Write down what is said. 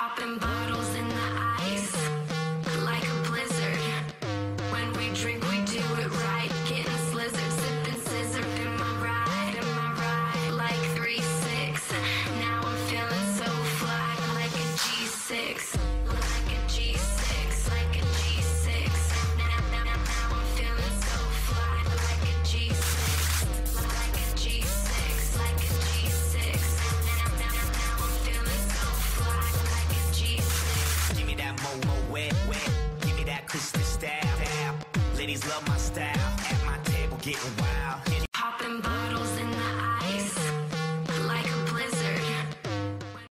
popping bottles. ammo, oh, wet, wet. Give me that Christmas style. Ladies love my style. At my table, getting